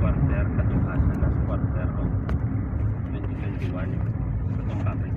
quarter, katong asa na quarter o 2021